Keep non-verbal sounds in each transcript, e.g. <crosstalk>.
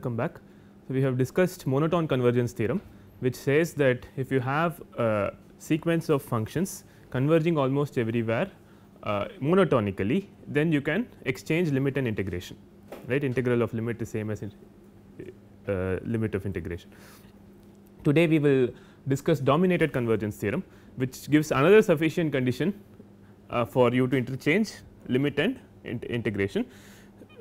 welcome back. So, we have discussed monotone convergence theorem which says that if you have a sequence of functions converging almost everywhere uh, monotonically then you can exchange limit and integration right integral of limit is same as in, uh, limit of integration. Today we will discuss dominated convergence theorem which gives another sufficient condition uh, for you to interchange limit and int integration.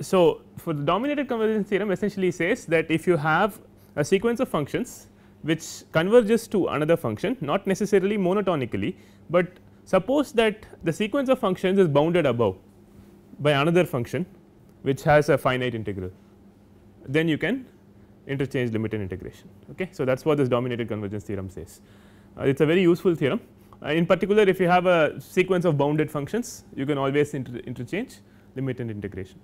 So, for the dominated convergence theorem essentially says that if you have a sequence of functions which converges to another function not necessarily monotonically, but suppose that the sequence of functions is bounded above by another function which has a finite integral then you can interchange limit and integration. Okay. So, that is what this dominated convergence theorem says. Uh, it is a very useful theorem uh, in particular if you have a sequence of bounded functions you can always inter interchange limit and integration.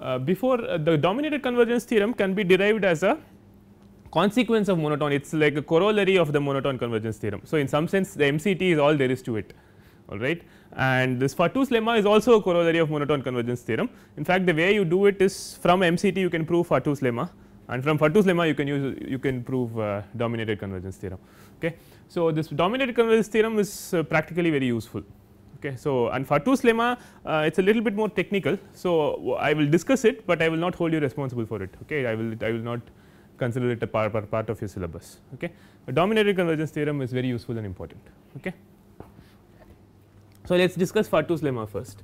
Uh, before uh, the dominated convergence theorem can be derived as a consequence of monotone it is like a corollary of the monotone convergence theorem. So, in some sense the MCT is all there is to it all right and this Fatou's lemma is also a corollary of monotone convergence theorem. In fact, the way you do it is from MCT you can prove Fatou's lemma and from Fatou's lemma you can use you can prove uh, dominated convergence theorem. Okay. So, this dominated convergence theorem is uh, practically very useful. Okay. So, and Fatou's lemma uh, it is a little bit more technical. So, I will discuss it, but I will not hold you responsible for it. Okay. I will I will not consider it a part, part of your syllabus. Okay. A dominated convergence theorem is very useful and important. Okay. So, let us discuss Fatou's lemma first.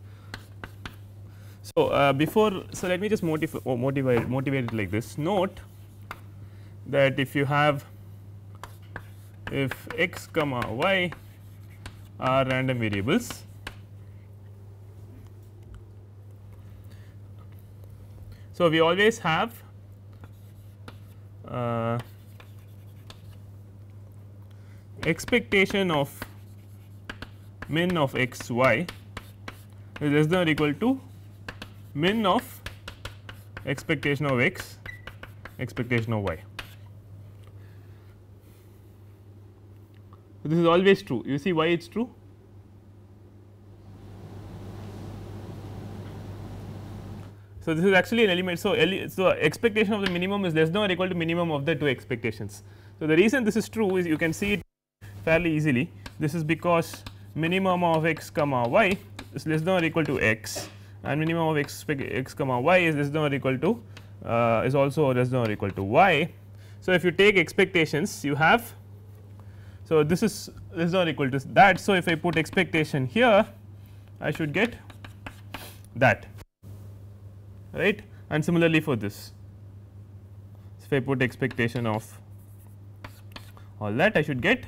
So, uh, before so let me just motiv motivate motivate it like this note that if you have if x comma y are random variables so we always have uh, expectation of min of x y is less than or equal to min of expectation of x expectation of y. this is always true you see why it is true So, this is actually an element. So, so expectation of the minimum is less than or equal to minimum of the two expectations. So, the reason this is true is you can see it fairly easily this is because minimum of x comma y is less than or equal to x and minimum of x, x comma y is less than or equal to uh, is also less than or equal to y. So, if you take expectations you have so this is less than or equal to that. So, if I put expectation here I should get that right and similarly for this. So, if I put expectation of all that I should get.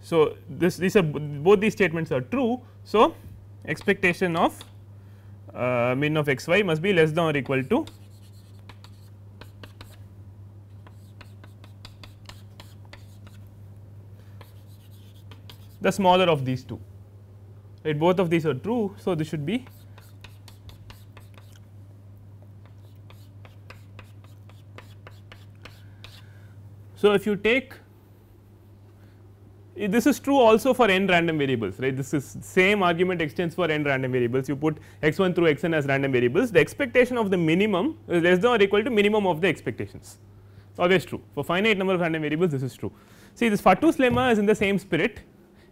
So, this these are both these statements are true. So, expectation of uh, min of x y must be less than or equal to the smaller of these two right both of these are true. So, this should be So, if you take this is true also for n random variables right? This is same argument extends for n random variables. You put x 1 through x n as random variables. The expectation of the minimum is less than or equal to minimum of the expectations. It is always true. For finite number of random variables this is true. See this Fatou's lemma is in the same spirit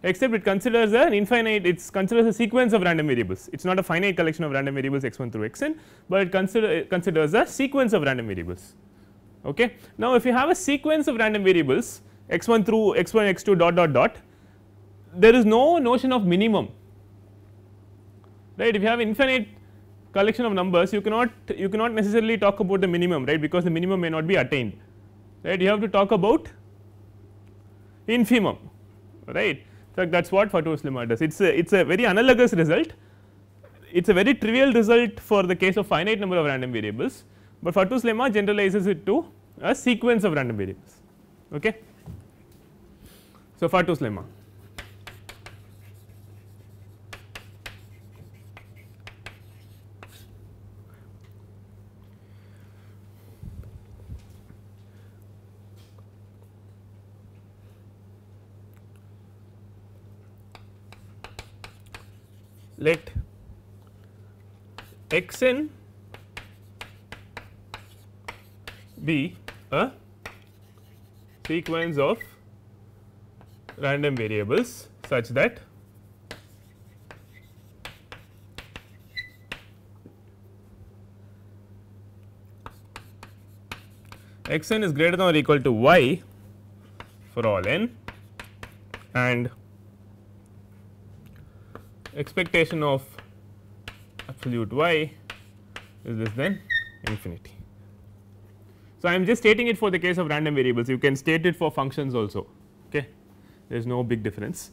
except it considers an infinite it considers a sequence of random variables. It is not a finite collection of random variables x 1 through x n, but it consider it considers a sequence of random variables. Okay. Now, if you have a sequence of random variables x 1 through x 1 x 2 dot dot dot there is no notion of minimum. Right? If you have infinite collection of numbers you cannot you cannot necessarily talk about the minimum right? Because the minimum may not be attained. Right? You have to talk about infimum right fact that is what Fatou's lemma does it is a it is a very analogous result it is a very trivial result for the case of finite number of random variables, but Fatou's lemma generalizes it to a sequence of random variables. Okay. So, Fatou's lemma let x n be a sequence of random variables such that x n is greater than or equal to y for all n and expectation of absolute y is less than infinity. So, I am just stating it for the case of random variables you can state it for functions also okay. there is no big difference.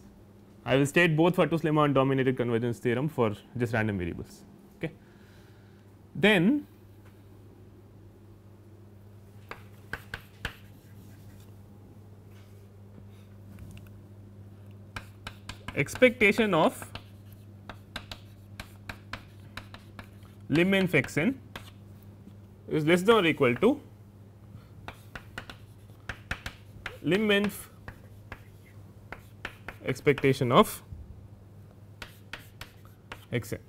I will state both for Lemma and dominated convergence theorem for just random variables okay. Then expectation of lim inf x n is less than or equal to lim inf expectation of x n.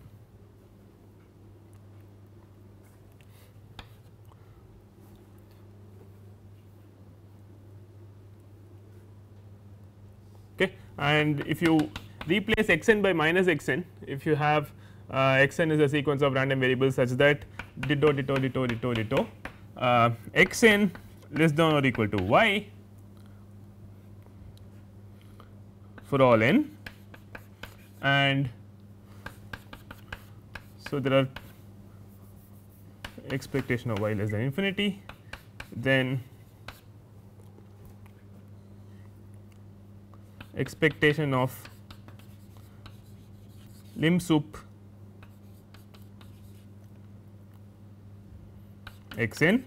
Okay. And if you replace x n by minus x n, if you have uh, x n is a sequence of random variables such that ditto ditto ditto ditto ditto. Uh, x n less than or equal to y for all n. And so there are expectation of y less than infinity. Then expectation of lim sup x n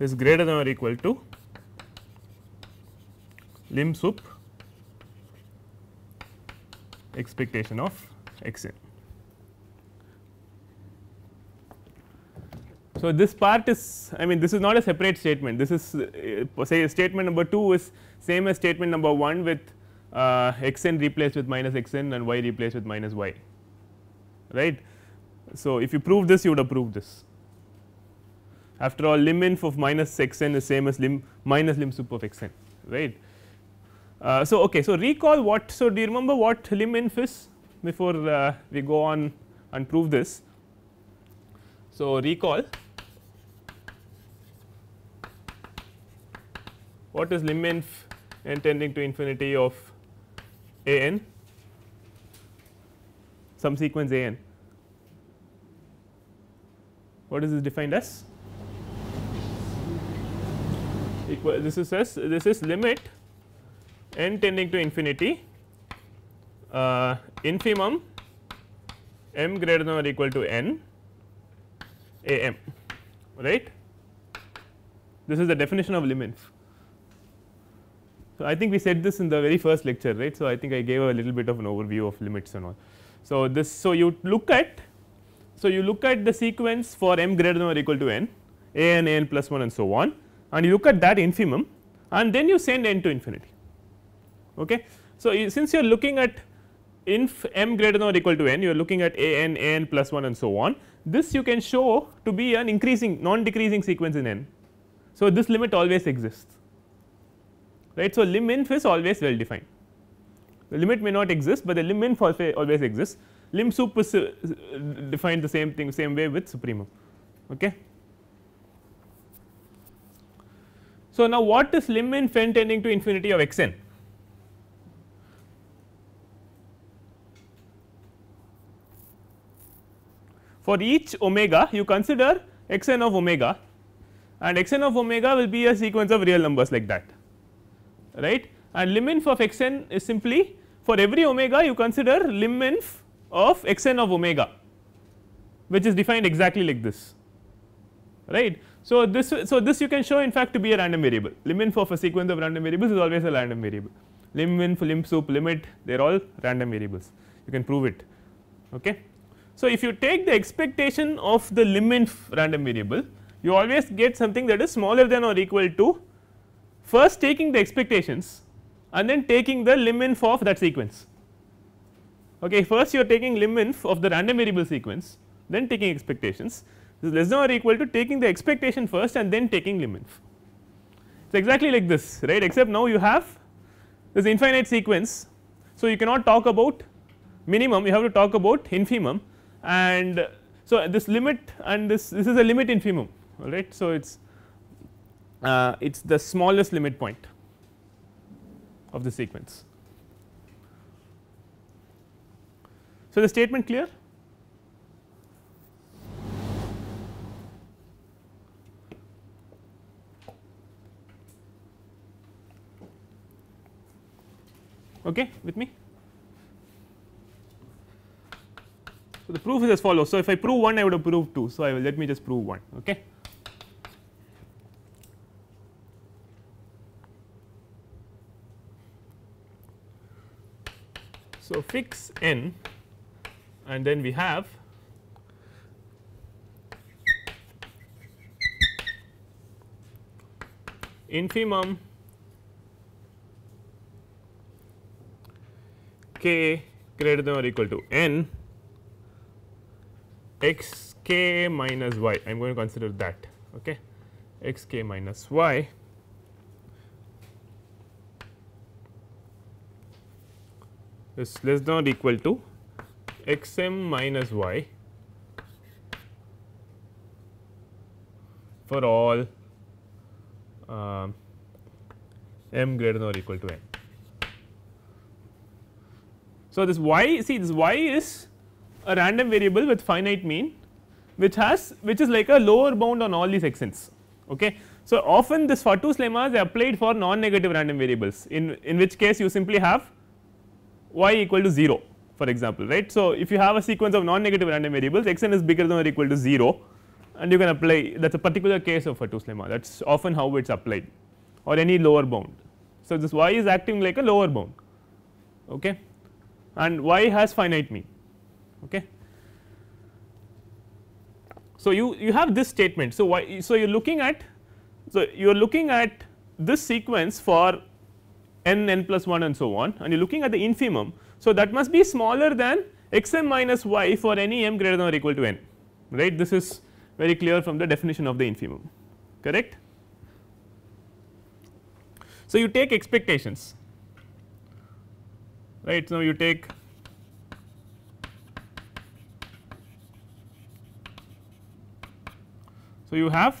is greater than or equal to lim sup expectation of x n. So, this part is I mean this is not a separate statement this is uh, say statement number 2 is same as statement number 1 with uh, x n replaced with minus x n and y replaced with minus y right. So, if you prove this you would have proved this after all lim inf of minus x n is same as lim minus lim sup of x n right. Uh, so, okay, so recall what so do you remember what lim inf is before uh, we go on and prove this. So, recall what is lim inf n tending to infinity of a n some sequence a n what is this defined as equal this is this is limit n tending to infinity uh, infimum m greater than or equal to n a m right. This is the definition of limits. So, I think we said this in the very first lecture right. So, I think I gave a little bit of an overview of limits and all. So, this so you look at so you look at the sequence for m greater than or equal to n a n a n plus 1 and so on and you look at that infimum and then you send n to infinity. Okay. So, since you are looking at inf m greater than or equal to n you are looking at a n a n plus 1 and so on this you can show to be an increasing non decreasing sequence in n. So, this limit always exists right. So, lim inf is always well defined the limit may not exist, but the lim inf always exists lim sup is uh, defined the same thing same way with supremum. Okay. So, now what is lim inf n tending to infinity of x n? For each omega you consider x n of omega and x n of omega will be a sequence of real numbers like that right and lim inf of x n is simply for every omega you consider lim inf of x n of omega which is defined exactly like this right. So, this so this you can show in fact to be a random variable. Lim inf of a sequence of random variables is always a random variable. Lim inf lim sup limit they are all random variables. You can prove it. Okay. So, if you take the expectation of the lim random variable you always get something that is smaller than or equal to first taking the expectations and then taking the lim of that sequence. Okay, first you are taking lim of the random variable sequence then taking expectations is less than or equal to taking the expectation first and then taking lim inf. It is exactly like this right except now you have this infinite sequence. So, you cannot talk about minimum you have to talk about infimum and so this limit and this this is a limit infimum all right. So, it is uh, it is the smallest limit point of the sequence. So, the statement clear okay with me. So, the proof is as follows. So, if I prove 1 I would have proved 2. So, I will let me just prove 1 okay. So, fix n and then we have infimum k greater than or equal to n x k minus y. I am going to consider that okay? x k minus y. Is less than or equal to x m minus y for all uh, m greater than or equal to n. So, this y see this y is a random variable with finite mean which has which is like a lower bound on all these xn's. Okay. So, often this Fatou's lemma is applied for non negative random variables in in which case you simply have y equal to 0 for example right. So, if you have a sequence of non negative random variables x n is bigger than or equal to 0 and you can apply that is a particular case of Fatou's lemma that is often how it is applied or any lower bound. So, this y is acting like a lower bound okay and y has finite mean okay. So, you you have this statement. So, why so you are looking at so you are looking at this sequence for n n plus 1 and so on and you are looking at the infimum. So, that must be smaller than x m minus y for any m greater than or equal to n right this is very clear from the definition of the infimum correct. So, you take expectations right. So, you take So, you have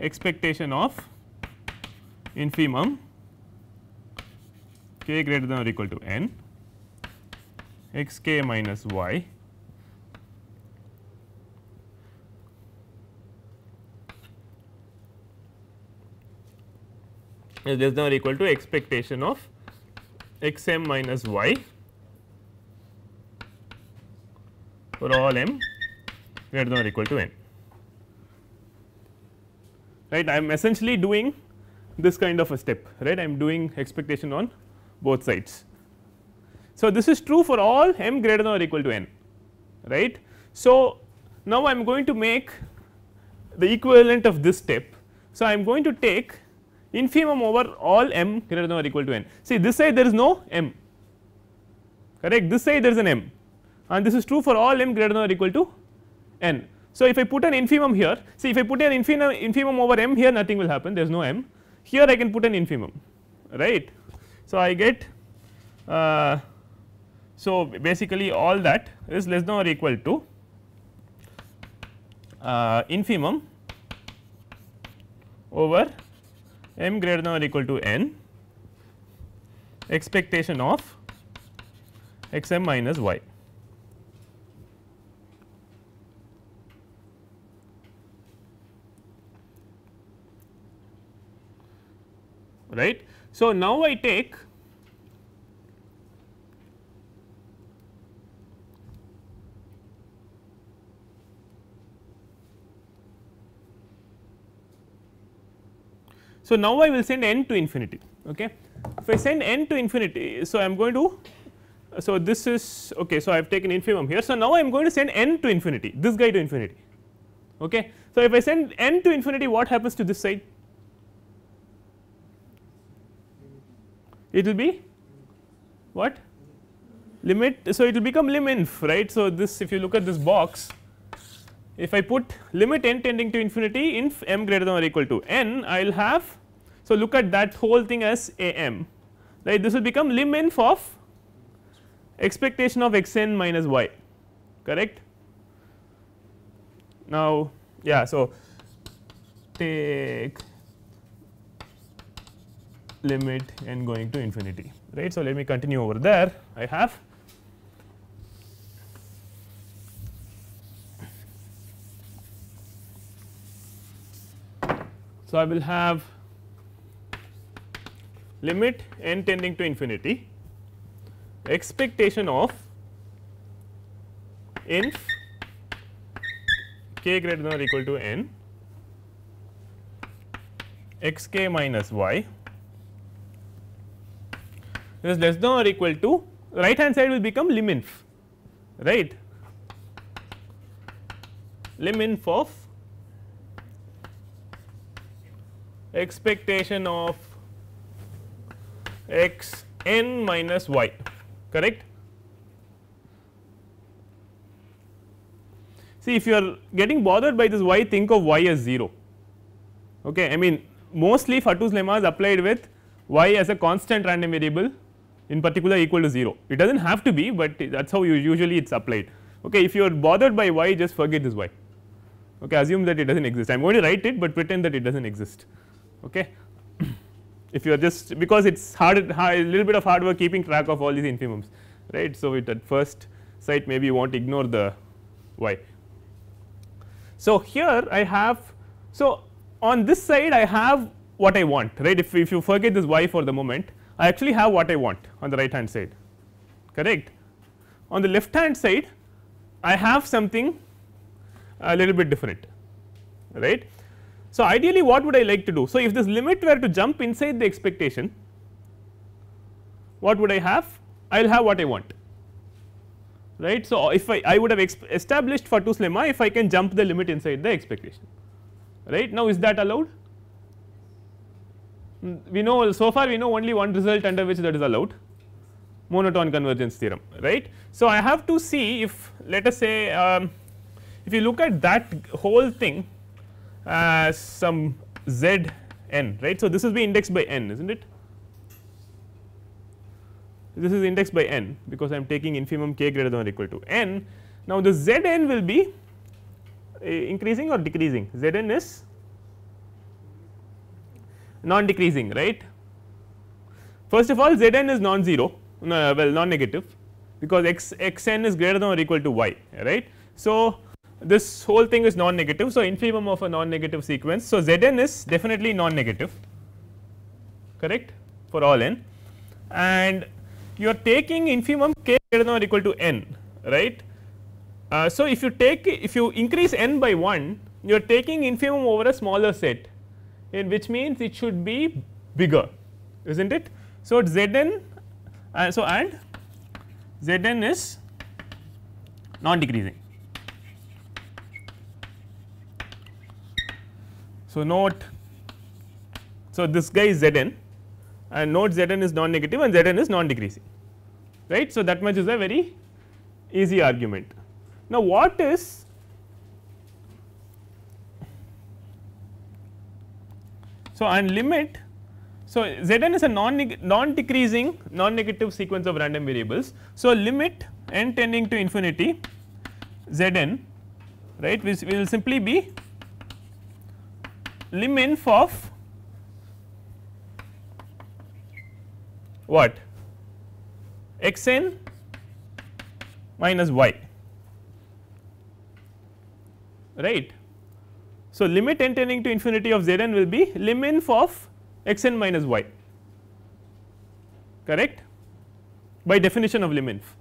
expectation of infimum k greater than or equal to n x k minus y is less than or equal to expectation of x m minus y for all m greater than or equal to n right I am essentially doing this kind of a step right I am doing expectation on both sides. So, this is true for all m greater than or equal to n right. So, now I am going to make the equivalent of this step. So, I am going to take infimum over all m greater than or equal to n. See this side there is no m correct this side there is an m and this is true for all m greater than or equal to n. So, if I put an infimum here see if I put an infimum, infimum over m here nothing will happen there is no m here I can put an infimum right. So, I get uh, so basically all that is less than or equal to uh, infimum over m greater than or equal to n expectation of x m minus y. right. So, now I take So, now I will send n to infinity okay. If I send n to infinity, so I am going to so this is okay. So, I have taken infimum here. So, now I am going to send n to infinity this guy to infinity okay. So, if I send n to infinity what happens to this side it will be what limit. So, it will become lim inf right. So, this if you look at this box if I put limit n tending to infinity inf m greater than or equal to n I will have. So, look at that whole thing as a m right this will become lim inf of expectation of x n minus y correct. Now, yeah so take limit n going to infinity right. So, let me continue over there I have So, I will have limit n tending to infinity expectation of inf k greater than or equal to n x k minus y is less than or equal to right hand side will become lim inf right? Lim inf of expectation of x n minus y. Correct. See if you are getting bothered by this y think of y as 0 okay I mean mostly Fatou's lemma is applied with y as a constant random variable in particular equal to 0 it does not have to be, but that is how you usually it is applied. Okay if you are bothered by y just forget this y. Okay assume that it does not exist. I am going to write it, but pretend that it does not exist. Okay if you are just because it is hard, a little bit of hard work keeping track of all these infimums right. So, it at first sight maybe you want to ignore the y. So, here I have so on this side I have what I want right if, if you forget this y for the moment I actually have what I want on the right hand side correct. On the left hand side I have something a little bit different right so, ideally what would I like to do? So, if this limit were to jump inside the expectation, what would I have? I will have what I want right. So, if I, I would have established Fatou's lemma if I can jump the limit inside the expectation right. Now, is that allowed? Hmm, we know so far we know only one result under which that is allowed monotone convergence theorem right. So, I have to see if let us say um, if you look at that whole thing as some z n right. So, this is be indexed by n is not it this is indexed by n because I am taking infimum k greater than or equal to n. Now, the z n will be uh, increasing or decreasing z n is non decreasing right. First of all z n is non zero uh, well non negative because x x n is greater than or equal to y right. So, this whole thing is non negative. So, infimum of a non negative sequence. So, Z n is definitely non negative correct for all n and you are taking infimum k greater than or equal to n right. Uh, so, if you take if you increase n by 1 you are taking infimum over a smaller set in which means it should be bigger is not it. So, Z n uh, so and Z n is non decreasing So, note so this guy is Zn and note Zn is non negative and Zn is non decreasing right. So, that much is a very easy argument. Now, what is so and limit so Zn is a non non decreasing non negative sequence of random variables. So, limit n tending to infinity Zn right which will simply be lim inf of what? X n minus y. Right. So, limit n tending to infinity of z n will be lim inf of x n minus y. Correct? By definition of lim inf.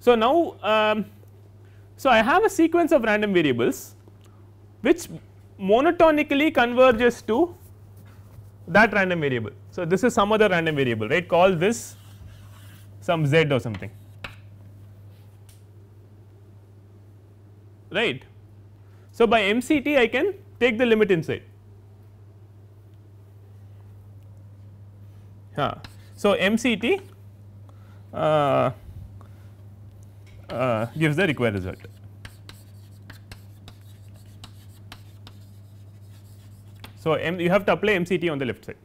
So, now um, so I have a sequence of random variables which monotonically converges to that random variable. So, this is some other random variable right call this some z or something right. So, by MCT I can take the limit inside. So, MCT uh, uh, gives the required result. So, M you have to apply MCT on the left side.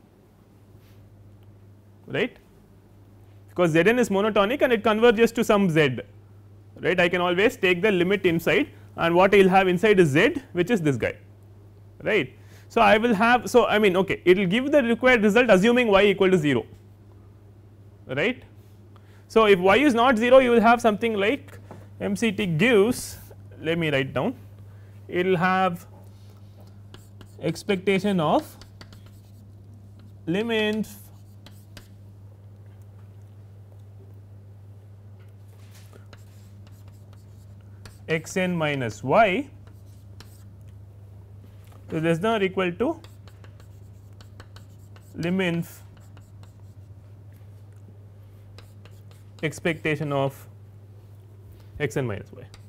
Right? Because Z n is monotonic and it converges to some Z. Right? I can always take the limit inside and what I will have inside is Z which is this guy. Right. So, I will have so I mean okay it will give the required result assuming y equal to 0 right. So, if y is not 0 you will have something like MCT gives let me write down it will have expectation of limit x n minus y so less than or equal to lim expectation of x n minus y.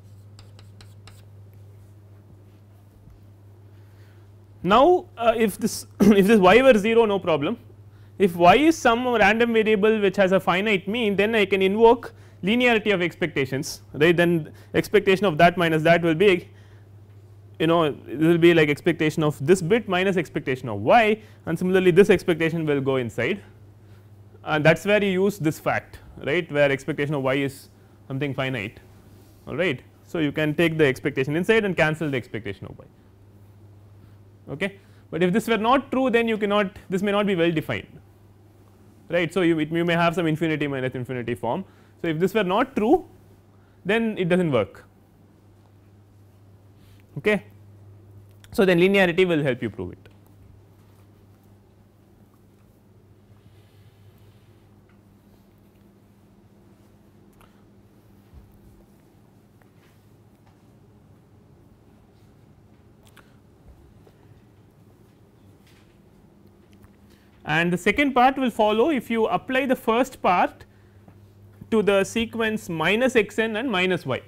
Now, uh, if this <clears throat> if this y were 0 no problem, if y is some random variable which has a finite mean then I can invoke linearity of expectations right? Then expectation of that minus that will be you know it will be like expectation of this bit minus expectation of y and similarly this expectation will go inside. And that is where you use this fact right? Where expectation of y is something finite all right. So, you can take the expectation inside and cancel the expectation of y okay. But if this were not true then you cannot this may not be well defined right. So, you, it, you may have some infinity minus infinity form so, if this were not true then it does not work. Okay. So, then linearity will help you prove it. And the second part will follow if you apply the first part to the sequence minus x n and minus y.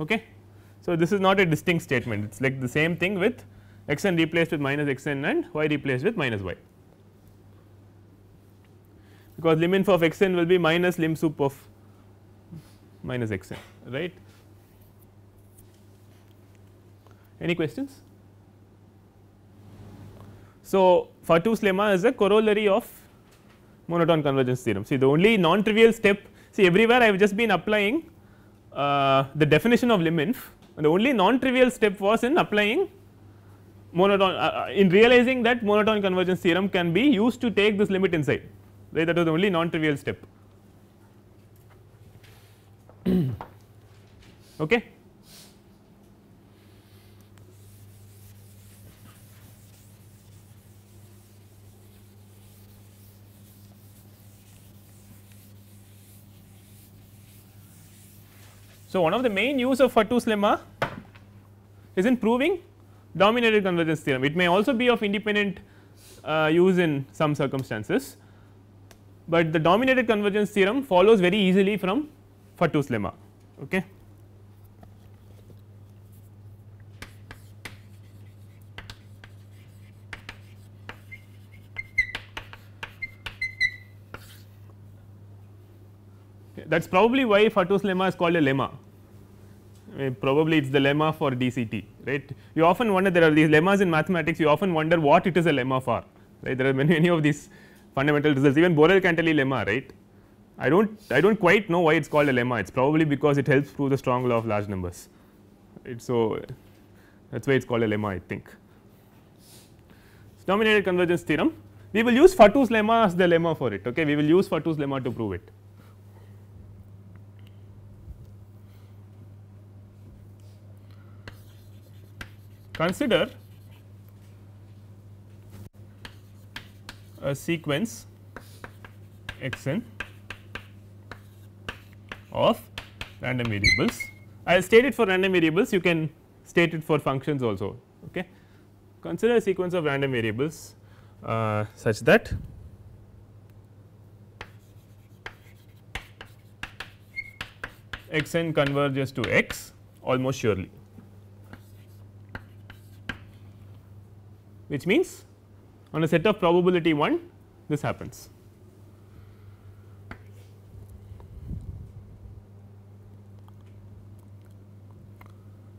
Okay. So, this is not a distinct statement it is like the same thing with x n replaced with minus x n and y replaced with minus y because lim inf of x n will be minus lim sup of minus x n right. Any questions? So, Fatou's lemma is a corollary of monotone convergence theorem. See the only non trivial step see everywhere I have just been applying uh, the definition of lim inf and the only non trivial step was in applying monotone uh, uh, in realizing that monotone convergence theorem can be used to take this limit inside. Right that was the only non trivial step. <coughs> Okay So, one of the main use of Fatou's lemma is in proving dominated convergence theorem. It may also be of independent uh, use in some circumstances, but the dominated convergence theorem follows very easily from Fatou's lemma. Okay. That is probably why Fatou's lemma is called a lemma eh, probably it is the lemma for DCT right. You often wonder there are these lemmas in mathematics you often wonder what it is a lemma for right there are many, many of these fundamental results even Borel-Cantelli lemma right. I do not I do not quite know why it is called a lemma it is probably because it helps prove the strong law of large numbers right. So, that is why it is called a lemma I think. Dominated convergence theorem we will use Fatou's lemma as the lemma for it okay we will use Fatou's lemma to prove it. Consider a sequence x n of random variables. I will state it for random variables you can state it for functions also. Okay. Consider a sequence of random variables uh, such that x n converges to x almost surely. which means on a set of probability 1 this happens.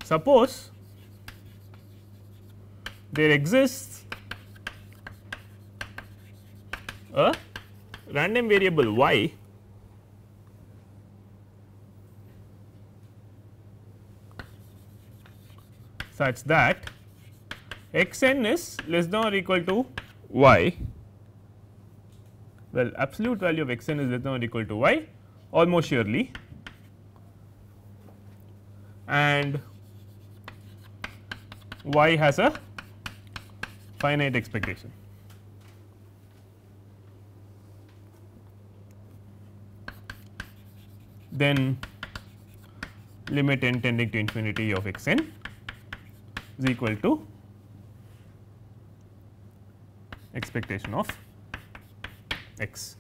Suppose there exists a random variable y such that x n is less than or equal to y well absolute value of x n is less than or equal to y almost surely and y has a finite expectation. Then limit n tending to infinity of x n is equal to expectation of x.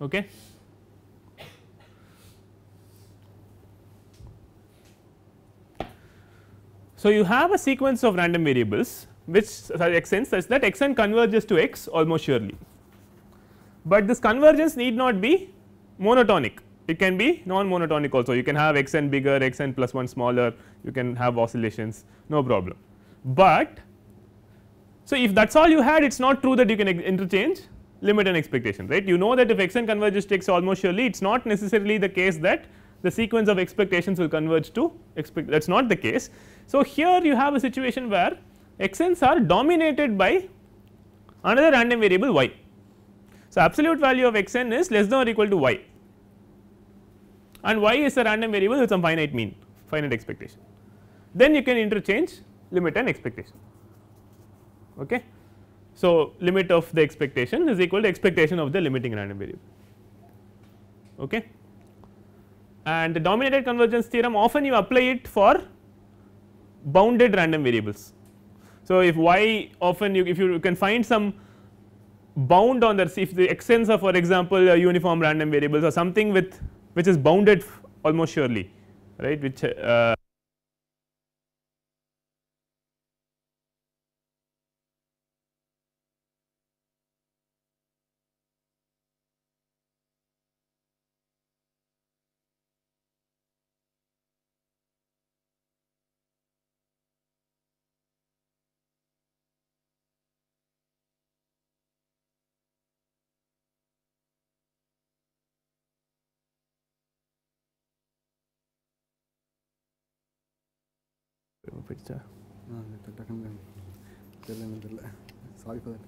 Okay. So, you have a sequence of random variables which x n such that x n converges to x almost surely, but this convergence need not be monotonic it can be non monotonic also you can have x n bigger x n plus 1 smaller you can have oscillations no problem. But so if that is all you had it is not true that you can interchange limit and expectation right you know that if x n converges to x almost surely it is not necessarily the case that the sequence of expectations will converge to expect that is not the case. So, here you have a situation where x n's are dominated by another random variable y. So, absolute value of x n is less than or equal to y and y is a random variable with some finite mean finite expectation. Then you can interchange limit and expectation. Okay. So, limit of the expectation is equal to expectation of the limiting random variable. Okay. And the dominated convergence theorem often you apply it for bounded random variables. So, if y often you if you can find some bound on that if the n's are for example uniform random variables or something with which is bounded almost surely right which uh, போயிடுச்சா தெரியல தெரியல. Sorry for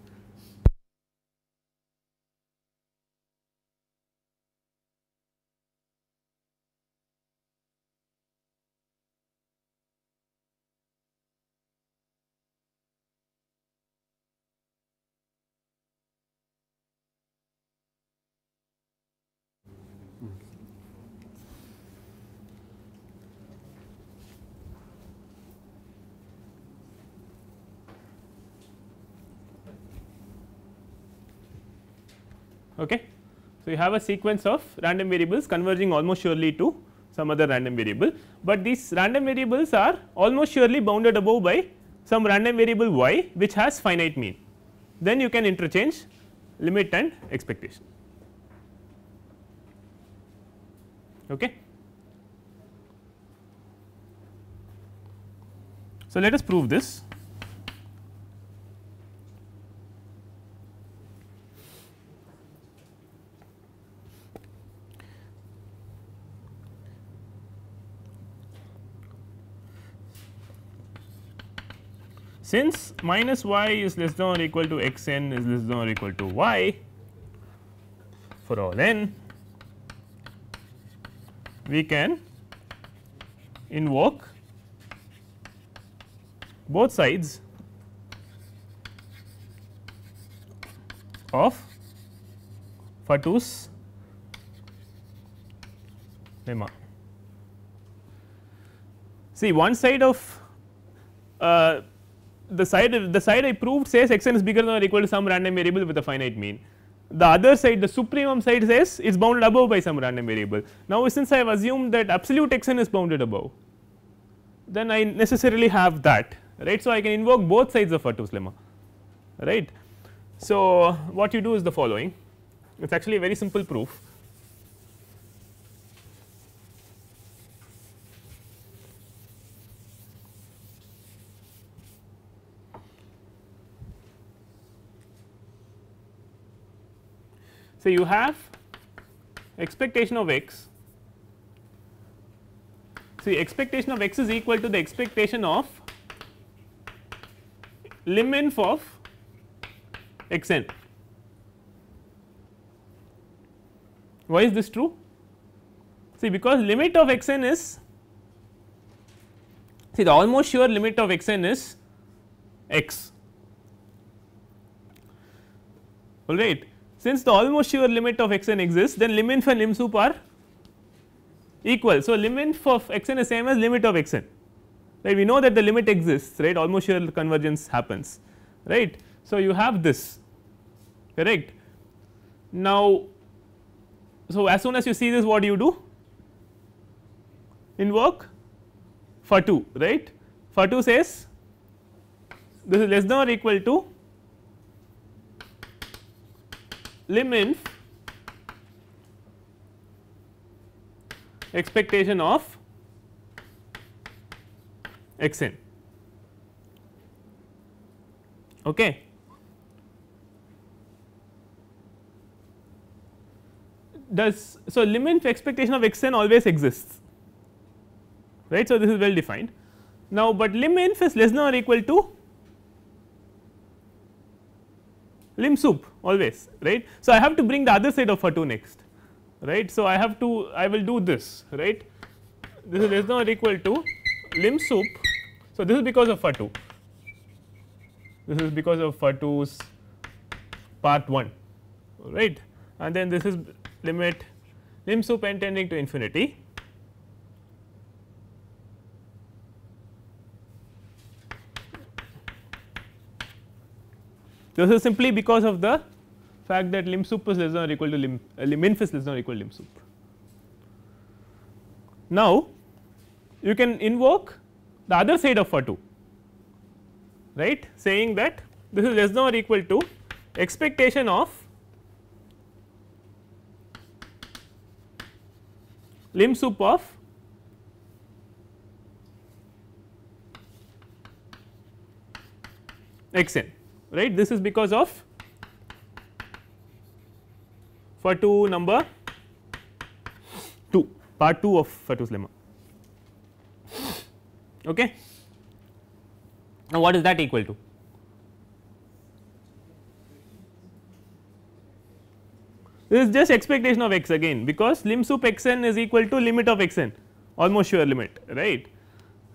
Okay. So, you have a sequence of random variables converging almost surely to some other random variable, but these random variables are almost surely bounded above by some random variable y which has finite mean. Then you can interchange limit and expectation. Okay. So, let us prove this. Since minus y is less than or equal to x n is less than or equal to y for all n we can invoke both sides of Fatou's lemma. See one side of uh, the side the side I proved says x n is bigger than or equal to some random variable with a finite mean. The other side the supremum side says it is bounded above by some random variable. Now, since I have assumed that absolute x n is bounded above then I necessarily have that right. So, I can invoke both sides of Fatou's lemma right So, what you do is the following it is actually a very simple proof. So, you have expectation of x. See expectation of x is equal to the expectation of lim inf of x n. Why is this true? See because limit of x n is see the almost sure limit of x n is x all right. Since the almost sure limit of x n exists then lim inf and lim sup are equal. So, lim inf of x n is same as limit of x n right we know that the limit exists right almost sure convergence happens right. So, you have this correct. Now, so as soon as you see this what do you do invoke Fatou right Fatou says this is less than or equal to lim inf expectation of x n. Okay. Does so lim inf expectation of x n always exists. Right? So this is well defined. Now but lim inf is less than or equal to lim sup always right. So, I have to bring the other side of Fatou next right. So, I have to I will do this right this is less than or equal to lim sup. So, this is because of Fatou this is because of Fatou's part 1 right and then this is limit lim sup n tending to infinity This is simply because of the fact that lim sup is less than or equal to lim, uh, lim inf is less than or equal to lim sup. Now, you can invoke the other side of Fatou right saying that this is less than or equal to expectation of lim sup of x n right? This is because of 2 number 2 part 2 of Fatou's lemma. Okay? Now what is that equal to? This is just expectation of x again because lim sup x n is equal to limit of x n almost sure limit right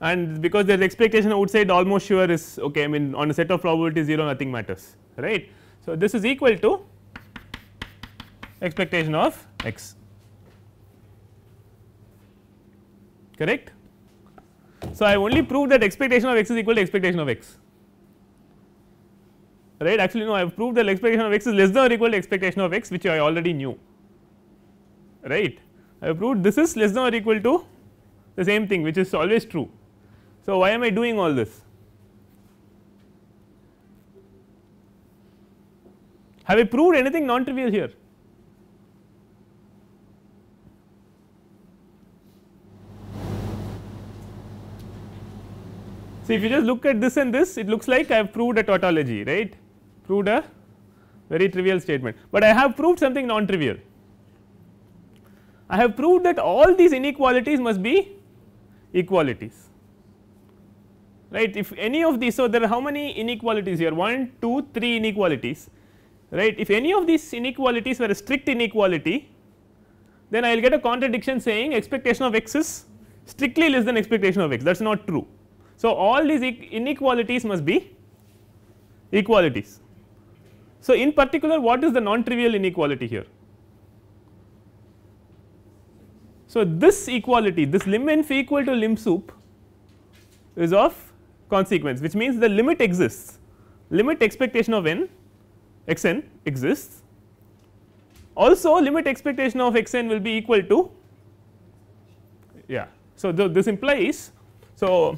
and because there is expectation outside almost sure is okay I mean on a set of probability 0 nothing matters right. So, this is equal to expectation of x correct. So, I only proved that expectation of x is equal to expectation of x right actually no I have proved that expectation of x is less than or equal to expectation of x which I already knew right. I have proved this is less than or equal to the same thing which is always true so, why am I doing all this? Have I proved anything non trivial here? See if you just look at this and this it looks like I have proved a tautology right proved a very trivial statement, but I have proved something non trivial. I have proved that all these inequalities must be equalities right if any of these so there are how many inequalities here 1 2 3 inequalities right if any of these inequalities were a strict inequality then I will get a contradiction saying expectation of x is strictly less than expectation of x that is not true. So, all these inequalities must be equalities. So, in particular what is the non trivial inequality here? So, this equality this lim inf equal to lim sup is of consequence which means the limit exists limit expectation of n x n exists also limit expectation of x n will be equal to yeah. So, this implies so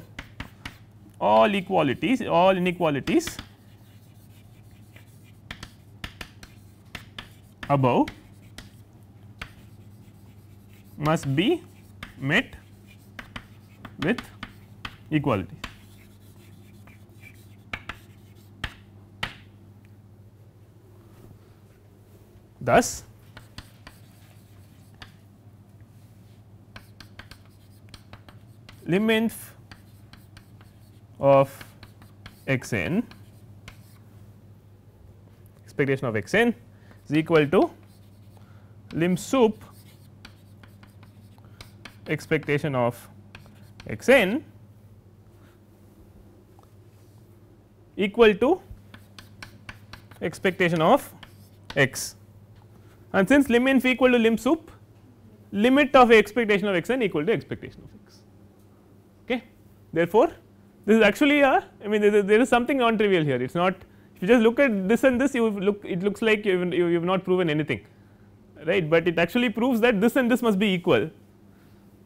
all equalities all inequalities above must be met with equality. Thus, lim inf of x n expectation of x n is equal to lim sup expectation of x n equal to expectation of x and since lim inf equal to lim sup limit of expectation of x n equal to expectation of x. Okay. Therefore, this is actually a I mean there is, there is something non trivial here it is not if you just look at this and this you look it looks like you have, you have not proven anything right, but it actually proves that this and this must be equal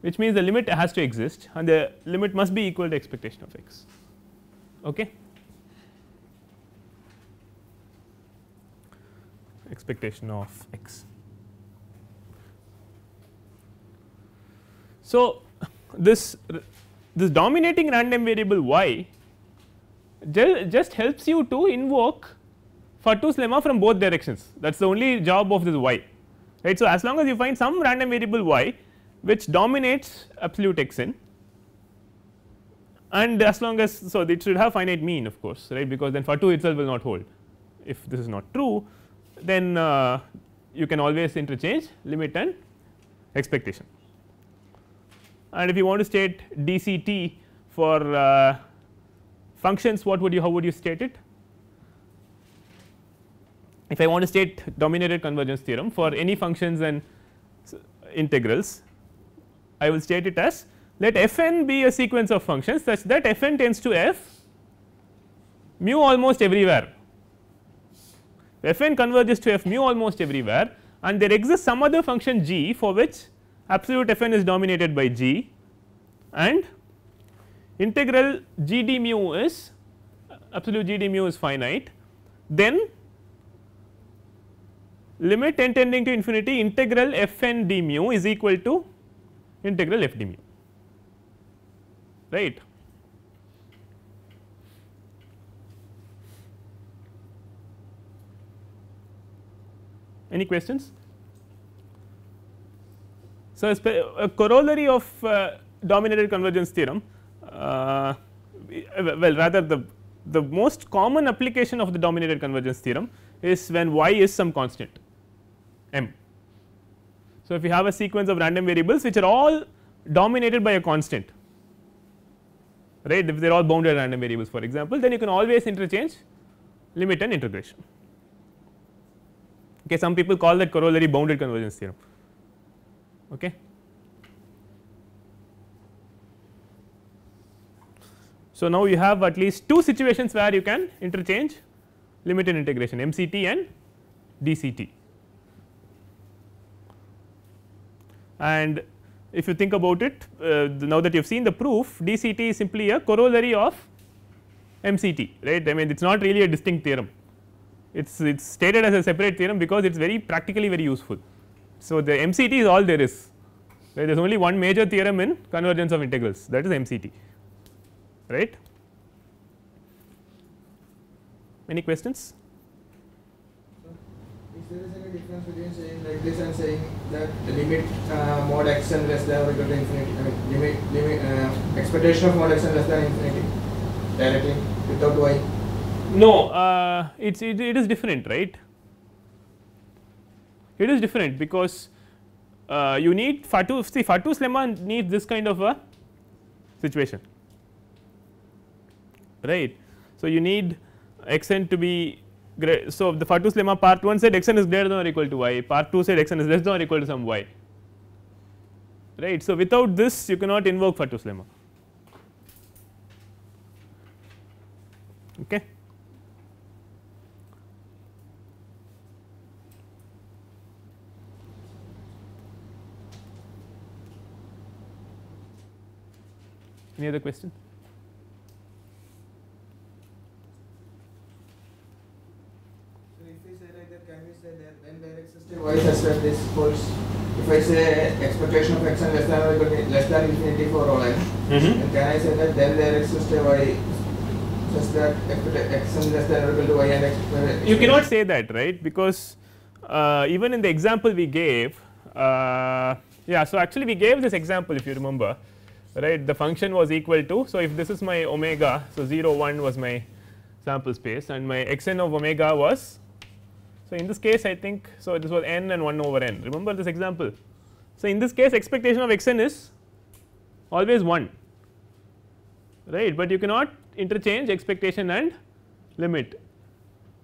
which means the limit has to exist and the limit must be equal to expectation of x. Okay. Expectation of x. So, this this dominating random variable y just helps you to invoke Fatou's lemma from both directions that is the only job of this y right. So, as long as you find some random variable y which dominates absolute x n and as long as so it should have finite mean of course right because then Fatou itself will not hold if this is not true then uh, you can always interchange limit and expectation. And if you want to state DCT for uh, functions what would you how would you state it? If I want to state dominated convergence theorem for any functions and integrals I will state it as let f n be a sequence of functions such that f n tends to f mu almost everywhere f n converges to f mu almost everywhere and there exists some other function g for which absolute f n is dominated by g and integral g d mu is absolute g d mu is finite. Then limit n tending to infinity integral f n d mu is equal to integral f d mu. Right Any questions? So, a corollary of uh, dominated convergence theorem uh, well rather the the most common application of the dominated convergence theorem is when y is some constant m. So, if you have a sequence of random variables which are all dominated by a constant right if they are all bounded random variables for example then you can always interchange limit and integration okay some people call that corollary bounded convergence theorem. Okay? So now you have at least two situations where you can interchange limited integration mct and dct and if you think about it uh, now that you have seen the proof dct is simply a corollary of mct right? I mean it is not really a distinct theorem it is it's stated as a separate theorem because it is very practically very useful. So, the MCT is all there is right there is only one major theorem in convergence of integrals that is MCT right. Any questions? If there is any difference between saying like this and saying that the limit uh, mod x n less than or equal to infinity, I mean limit limit uh, expectation of mod x n less than infinity directly without y no, uh, it's it, it is different, right? It is different because uh, you need Fatou see Fatou's lemma needs this kind of a situation, right? So you need x n to be. So the Fatou's lemma part 1 said x n is greater than or equal to y, part 2 said x n is less than or equal to some y, right? So without this you cannot invoke Fatou's lemma. Okay. Any other question? So if we say like that, can we say that when there exists a y such that this holds, if I say expectation of x and less than or equal to less than infinity for all n, Mhm. then can I say that then there exists a y such that expect- x and less than or equal to y and x? You cannot say that right because uh, even in the example we gave uh, yeah. So, actually we gave this example if you remember right the function was equal to. So, if this is my omega. So, 0 1 was my sample space and my x n of omega was. So, in this case I think so this was n and 1 over n remember this example. So, in this case expectation of x n is always 1 right, but you cannot interchange expectation and limit.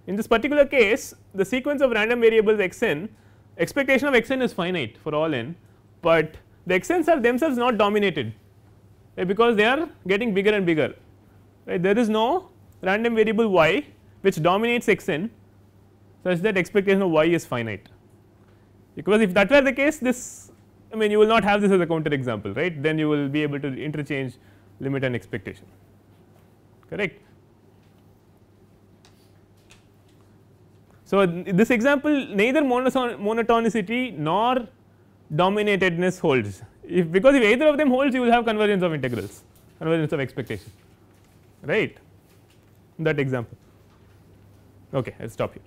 In this particular case the sequence of random variables x n expectation of x n is finite for all n, but the x n's are themselves not dominated Eh, because they are getting bigger and bigger right. There is no random variable y which dominates x n such that expectation of y is finite because if that were the case this I mean you will not have this as a counter example right then you will be able to interchange limit and expectation correct. So, this example neither monotonicity nor dominatedness holds if because if either of them holds you will have convergence of integrals convergence of expectation. Right? That example. Okay i will stop here.